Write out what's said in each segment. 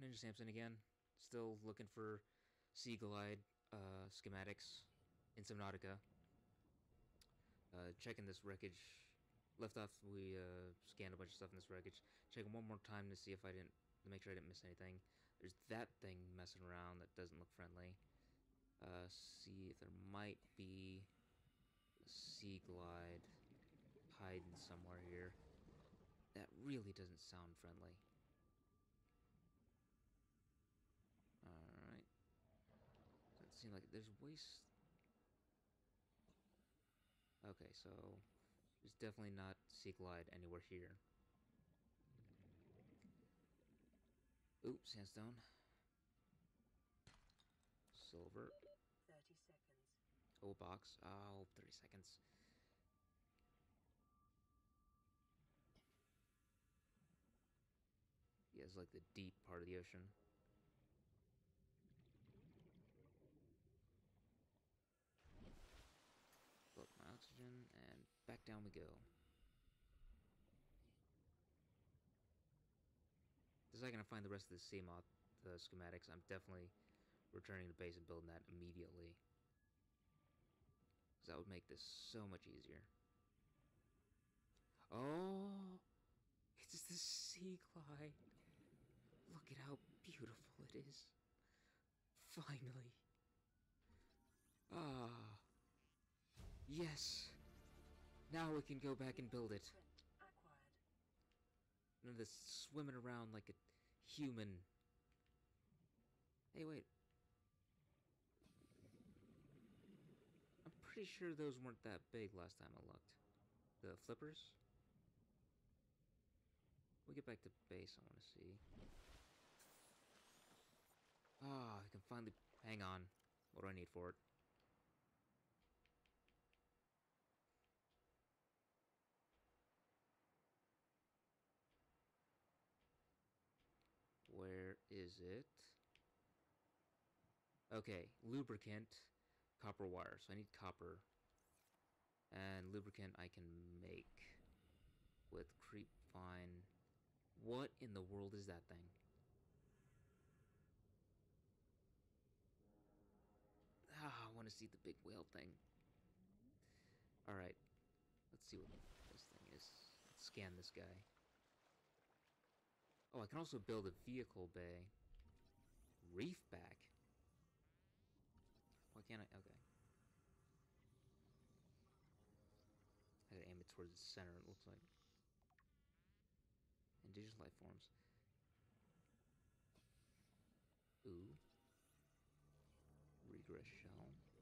Ninja Samson again. Still looking for Seaglide uh, schematics in Subnautica. Uh, checking this wreckage. Left off, we uh, scanned a bunch of stuff in this wreckage. Checking one more time to see if I didn't, to make sure I didn't miss anything. There's that thing messing around that doesn't look friendly. Uh, see if there might be a Seaglide hiding somewhere here. That really doesn't sound friendly. Alright. Doesn't seem like there's waste. Okay, so there's definitely not Seaglide anywhere here. Oops, sandstone. Silver. 30 seconds. Oh, box. Oh, 30 seconds. Yeah, it's like the deep part of the ocean. Fill up my oxygen, and back down we go. Second I find the rest of the Seamoth the schematics, I'm definitely returning to base and building that immediately. Because that would make this so much easier. Oh! It's the Sea Glide! Look at how beautiful it is. Finally. Ah. Yes. Now we can go back and build it. None of this swimming around like a human. Hey, wait. I'm pretty sure those weren't that big last time I looked. The flippers? We get back to base, I want to see. Ah, I can finally... Hang on. What do I need for it? Where is it? Okay, lubricant, copper wire. So I need copper. And lubricant I can make with creep vine. What in the world is that thing? Ah, I want to see the big whale thing. Alright, let's see what this thing is. Let's scan this guy. Oh, I can also build a vehicle bay. Reefback. Why can't I? Okay. I gotta aim it towards the center, it looks like. Indigenous life forms. Ooh. Regress shell.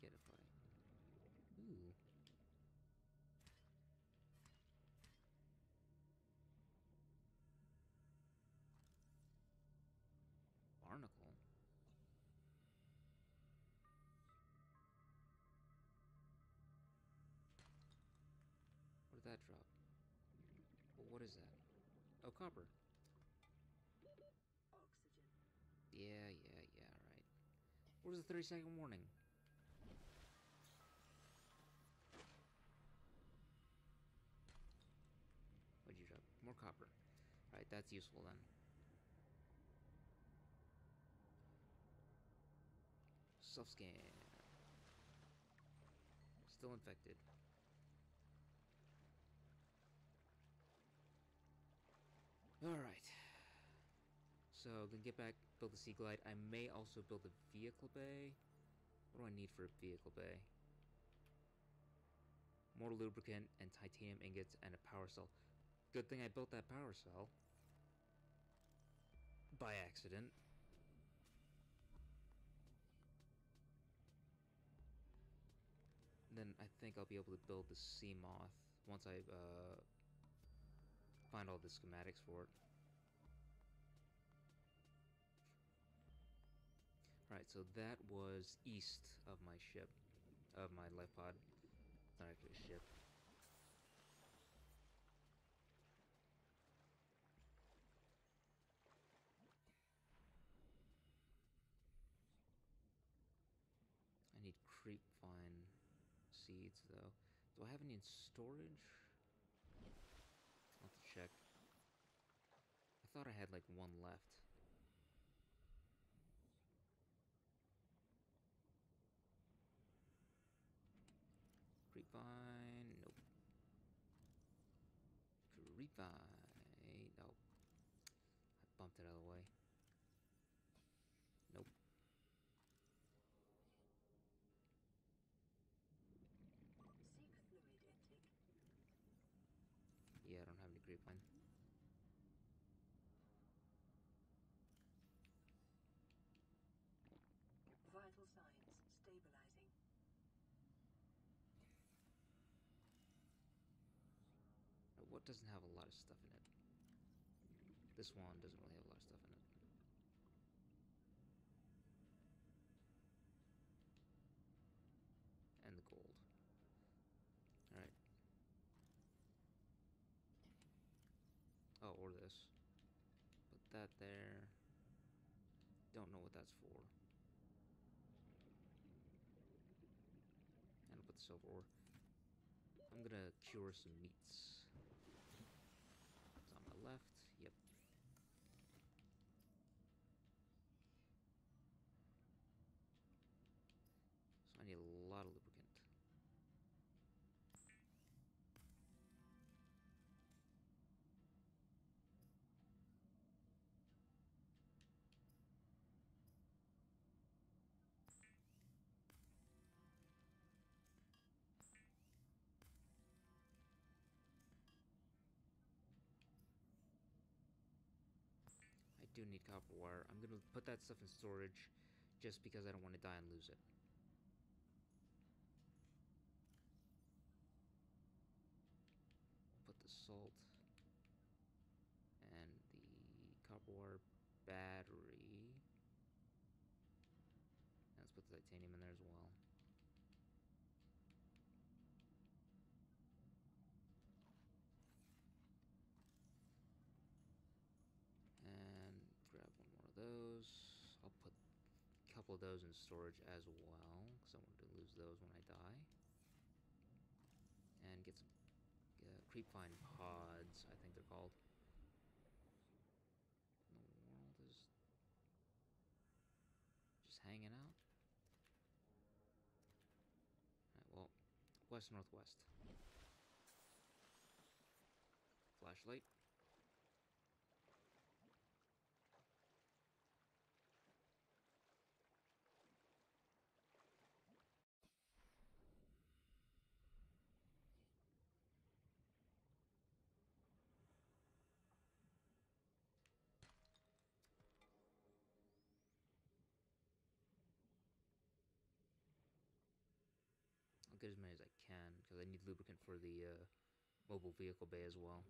Get if I? Ooh. Barnacle. What did that drop? Well, what is that? Oh, copper. Oxygen. Yeah, yeah, yeah, right. What is the 30 second warning? What'd you drop? More copper. Alright, that's useful then. Self scan. Still infected. Alright. So, then get back, build the Seaglide. I may also build a vehicle bay. What do I need for a vehicle bay? More lubricant and titanium ingots and a power cell. Good thing I built that power cell. By accident. Then I think I'll be able to build the Seamoth once I uh, find all the schematics for it. Alright, so that was east of my ship, of my life pod. It's not actually a ship. creepvine seeds though. Do I have any in storage? I'll have to check. I thought I had like one left. Creepvine, nope. Creepvine, nope. I bumped it out of the way. Nope. Seek fluid intake. Yeah, I don't have any creepvine. Vital signs stabilizing. Uh, What doesn't have a lot of stuff in it? This one doesn't really have a lot of stuff in it. And the gold. Alright. Oh, or this. Put that there. Don't know what that's for. And put the silver ore. I'm gonna cure some meats. Do need copper wire. I'm gonna put that stuff in storage just because I don't want to die and lose it. Put the salt and the copper wire battery. Let's put the titanium in there as well. And grab one more of those. I'll put a couple of those in storage as well, because I want to lose those when I die. And get some uh, creepvine pods, I think they're called. The world is just hanging out. Alright, well, west northwest. Flashlight. Get as many as I can because I need lubricant for the uh, mobile vehicle bay as well.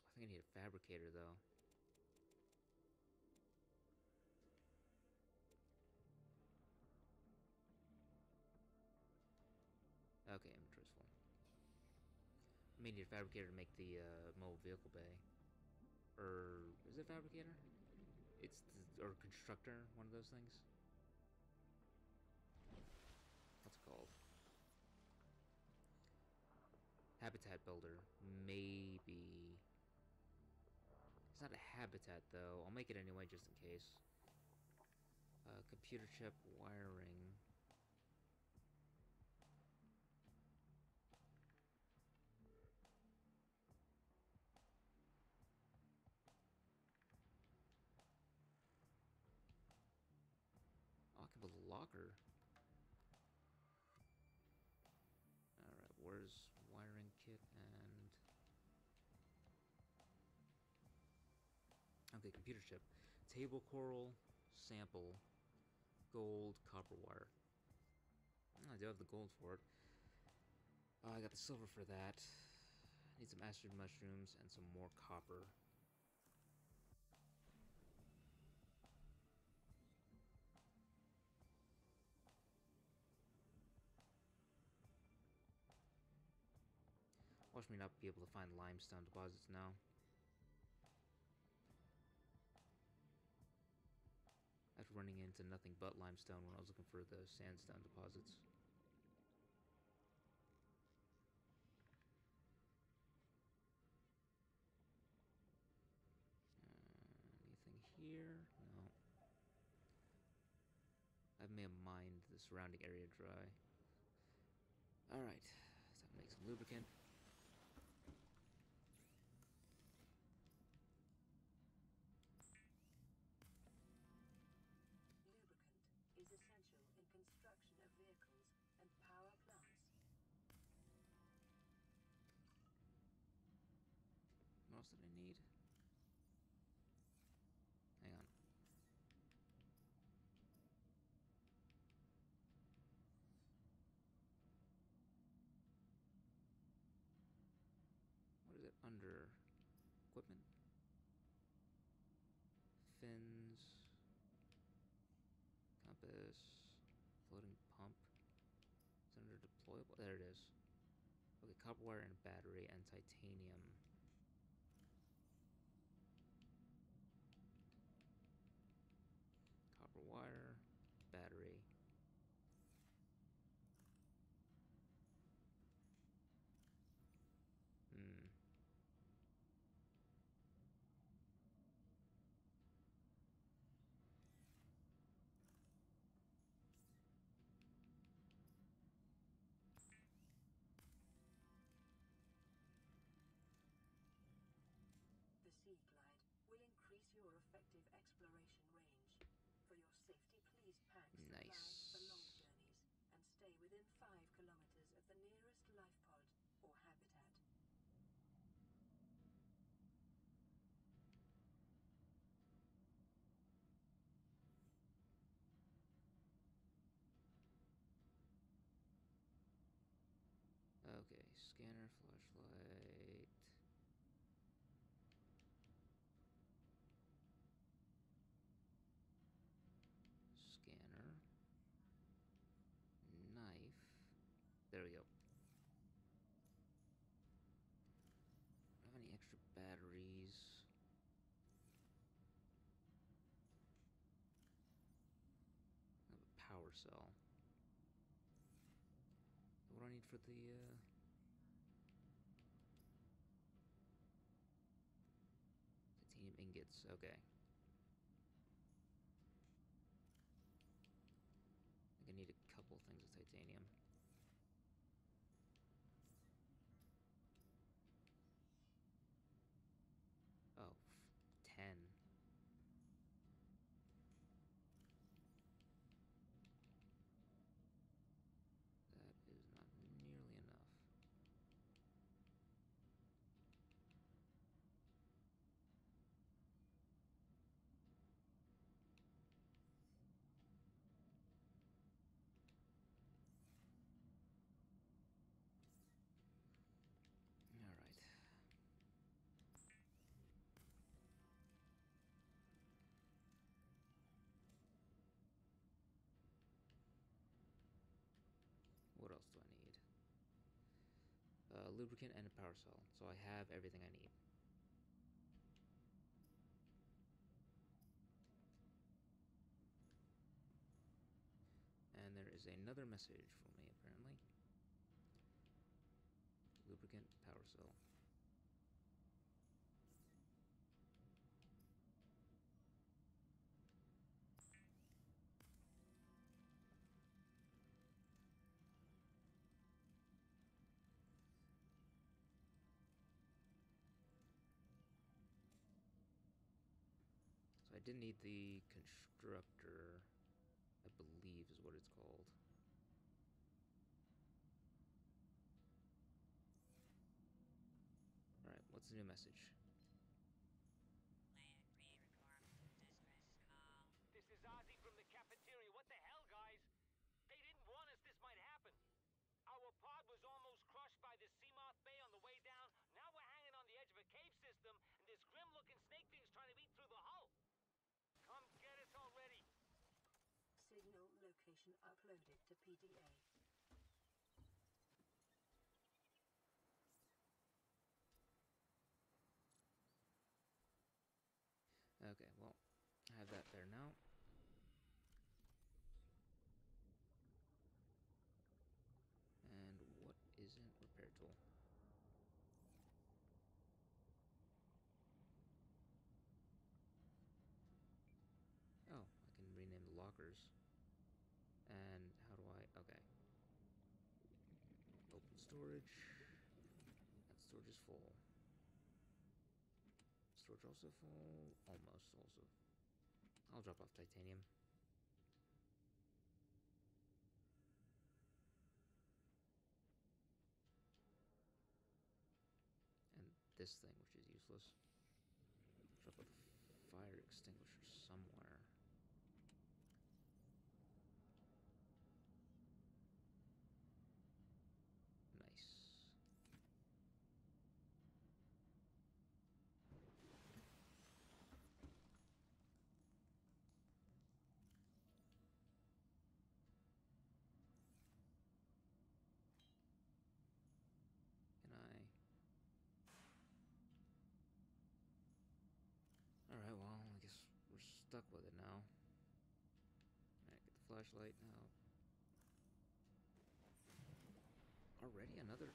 I think I need a fabricator though. Okay, inventory's full. I may need a fabricator to make the uh, mobile vehicle bay. Or is it fabricator? It's the, or constructor, one of those things. Called? Habitat builder, maybe. It's not a habitat though. I'll make it anyway just in case. Uh, computer chip wiring. Computer chip. Table coral, sample, gold, copper wire. I do have the gold for it. Uh, I got the silver for that. Need some acid mushrooms and some more copper. Watch me not be able to find limestone deposits now. I after running into nothing but limestone when I was looking for the sandstone deposits. Uh, anything here? No. I've made mined the surrounding area dry. Alright, time to make some. Lubricant under equipment? Fins, compass, floating pump. It's under deployable. There it is. Okay, copper wire and battery and titanium. Scanner, flashlight. Scanner. Knife. There we go. I have any extra batteries? I have a power cell. What do I need for the uh ingots? Okay. I I need a couple things of titanium. Oh, f- 10. That is not nearly enough. All right. What else do I need? Uh, lubricant and a power cell. So I have everything I need. And there is another message for me, apparently. Lubricant, power cell. Did need the constructor, I believe is what it's called. Alright, what's the new message? Land re-reform. Distress call. This is Ozzy from the cafeteria. What the hell, guys? They didn't warn us this might happen. Our pod was almost crushed by this Seamoth Bay on the way down. Now we're hanging on the edge of a cave system, information uploaded to PDA. Okay, well, I have that there now. And what isn't repair tool? Oh, I can rename the lockers. Storage. That storage is full. Storage also full. Almost also. I'll drop off titanium. And this thing, which is useless. Drop a fire extinguisher somewhere. Nice. Can I? Alright, well, I guess we're stuck with it now. Alright, get the flashlight now. Already another.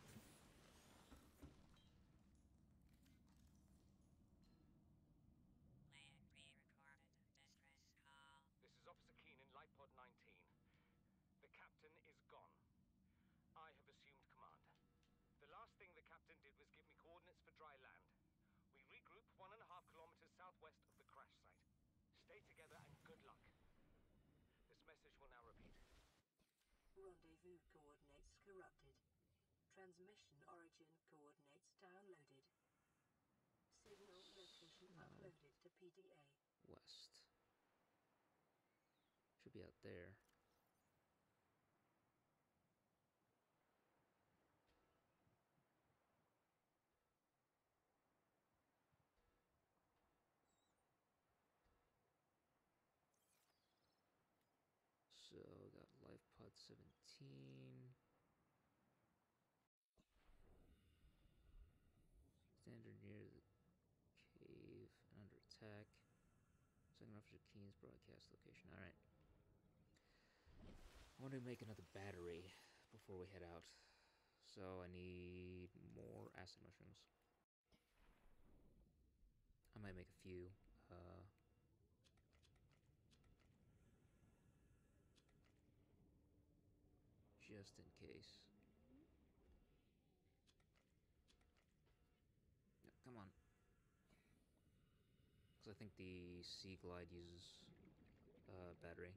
This is Officer Keen in Lifepod 19. The captain is gone. I have assumed command. The last thing the captain did was give me coordinates for dry land. We regroup one and a half kilometers southwest of the crash site. Stay together and good luck. This message will now repeat. Rendezvous coordinates corrupted. Transmission origin coordinates downloaded. Signal location uh, uploaded to PDA. West. Should be out there. 17. Standard near the cave under attack. Second officer Keen's broadcast location. Alright. I want to make another battery before we head out. So I need more acid mushrooms. I might make a few. Uh, just in case. No, come on. Because I think the Seaglide uses uh, battery.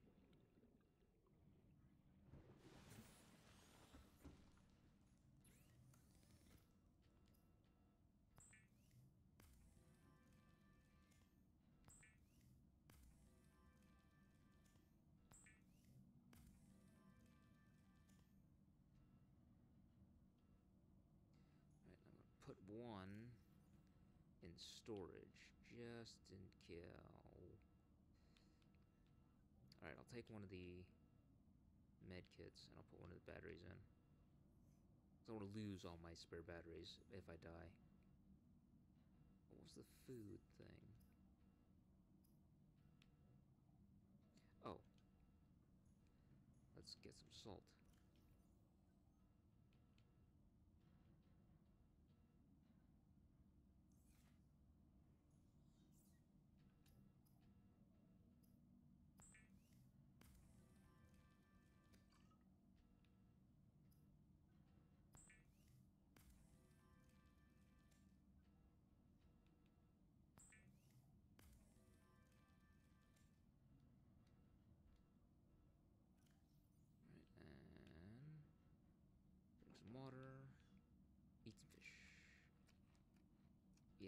One in storage just in case. Alright, I'll take one of the med kits and I'll put one of the batteries in. I don't want to lose all my spare batteries if I die. What was the food thing? Oh. Let's get some salt.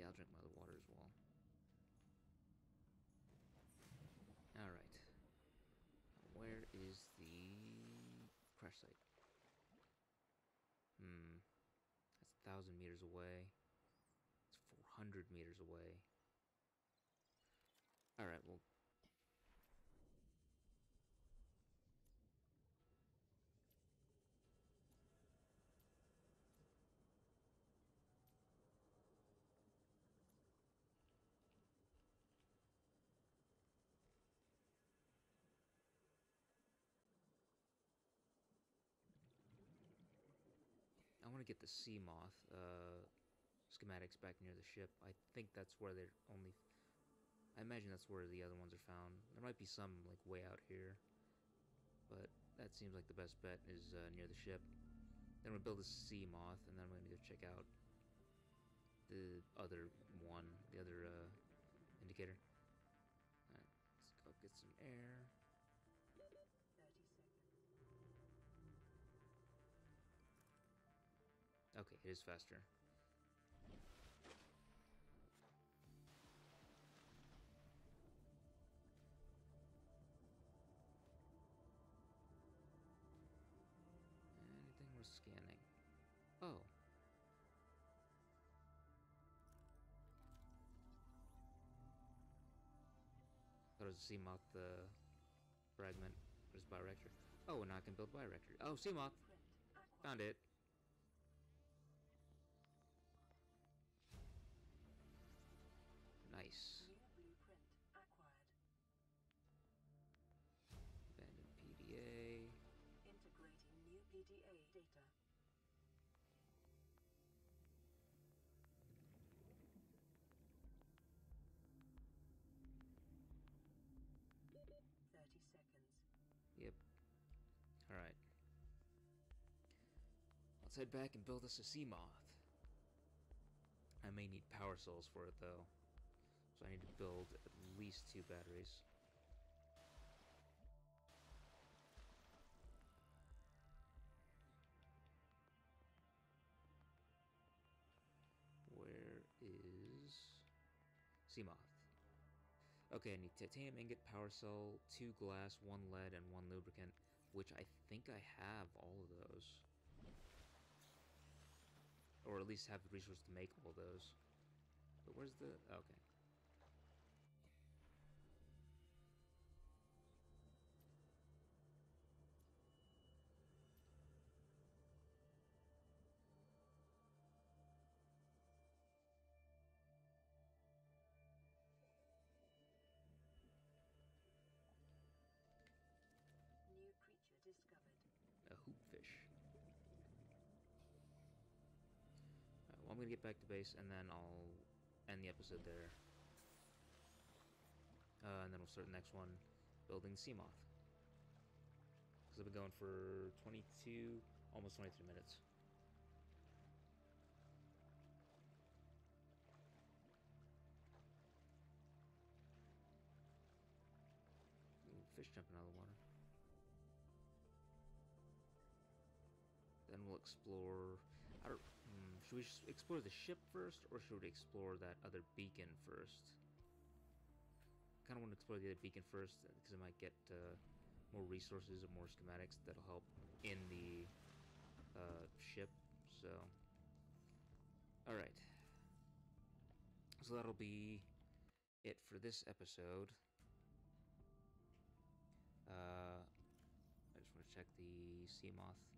I'll drink my water as well. Alright. Where is the crash site? Hmm. That's a thousand meters away. It's 400 meters away. Alright, well, to get the Seamoth uh, schematics back near the ship. I think that's where they're only I imagine that's where the other ones are found. There might be some like way out here, but that seems like the best bet is uh, near the ship. Then we'll build a Seamoth, and then I'm gonna go check out the other one, the other uh, indicator. Alright, let's go get some air. Okay, it is faster. Anything worth scanning? Oh. Thought it was Seamoth uh, fragment. There's Bioreactor. Oh, and I can build Bioreactor. Oh, Seamoth! Found it. Nice. New blueprint acquired. Abandoned PDA. Integrating new PDA data. Thirty seconds. Yep. Alright. Let's head back and build us a Seamoth. I may need power cells for it though. So I need to build at least two batteries. Where is Seamoth? Okay, I need titanium ingot, power cell, two glass, one lead, and one lubricant, which I think I have all of those. Or at least have the resource to make all those. But where's the... Okay. Gonna get back to base and then I'll end the episode there. Uh, and then we'll start the next one building Seamoth. Because I've been going for 22, almost 23 minutes. Ooh, fish jumping out of the water. Then we'll explore. I don't. Should we explore the ship first, or should we explore that other beacon first? I Kind of want to explore the other beacon first because I might get uh, more resources and more schematics that'll help in the uh, ship. So, all right. So that'll be it for this episode. Uh, I just want to check the Seamoth.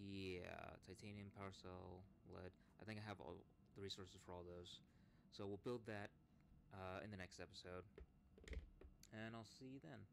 Yeah, titanium, power cell, lead. I think I have all the resources for all those. So we'll build that uh, in the next episode. And I'll see you then.